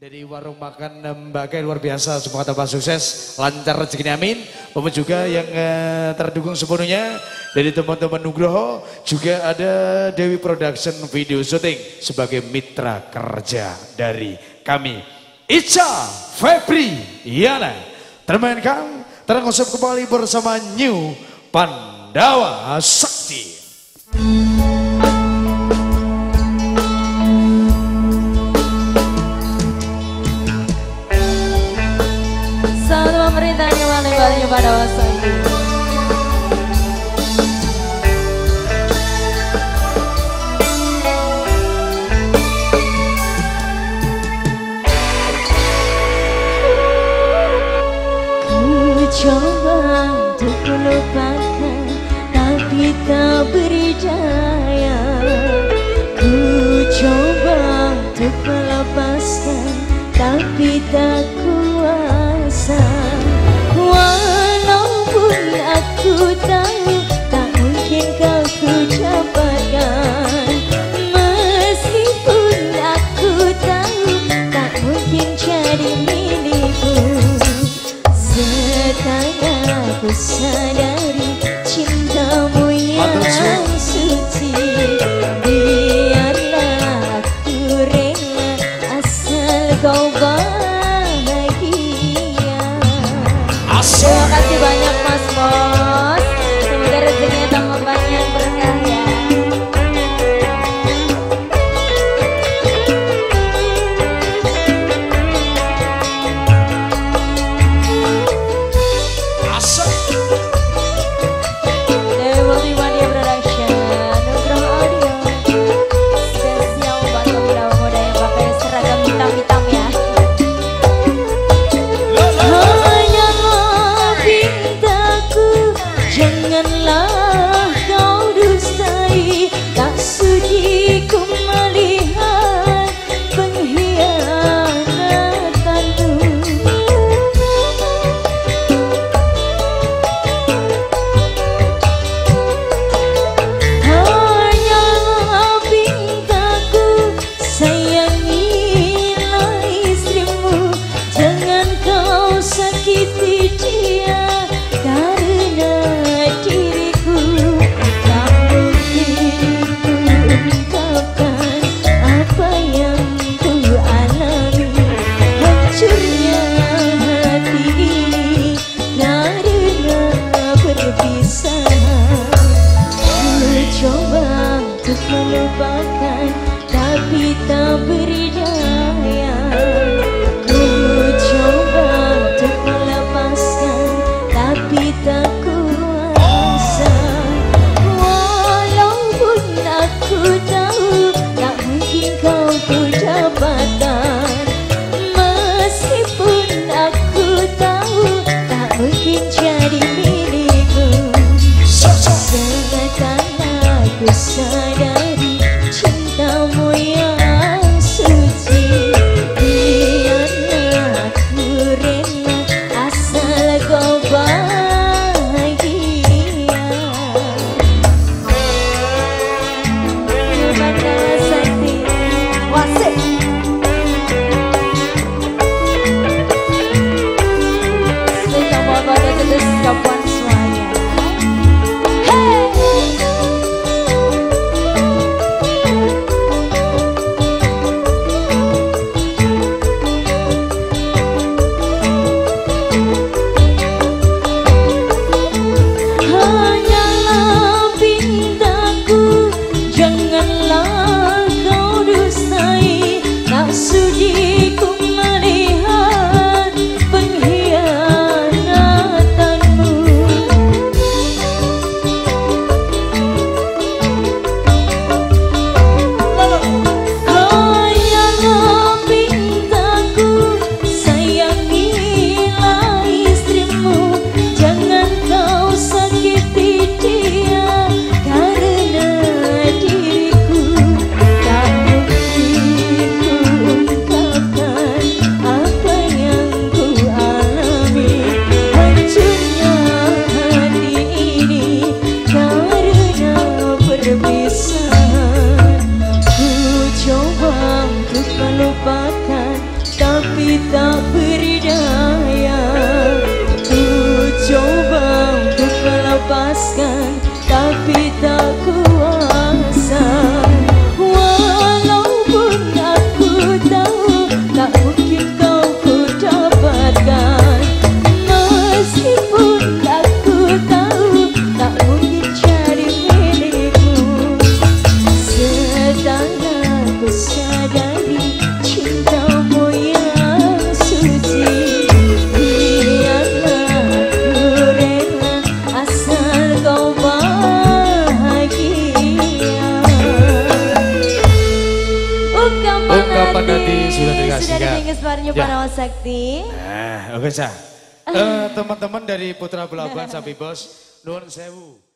Dari warung makan Mbak luar biasa, semoga tambah sukses, lancar rezekinya amin. Maupun juga yang uh, terdukung sepenuhnya dari teman-teman Nugroho, juga ada Dewi Production Video Shooting sebagai mitra kerja dari kami. Ica Febri Yana termainkan terngosop kembali bersama New Pandawa Sakti. Kembali pada masa ini. Ku coba untuk melupakan tapi tak berdaya. Ku coba untuk melepaskan tapi tak kuasa. go, go. kita ber Bapak Nadi sudah dikasih. Sudah ya. ya. Panawa Sakti. Nah, oke sah. Eh, uh, Teman-teman dari Putra Belaban Sapi Bos, Nuan Sewu.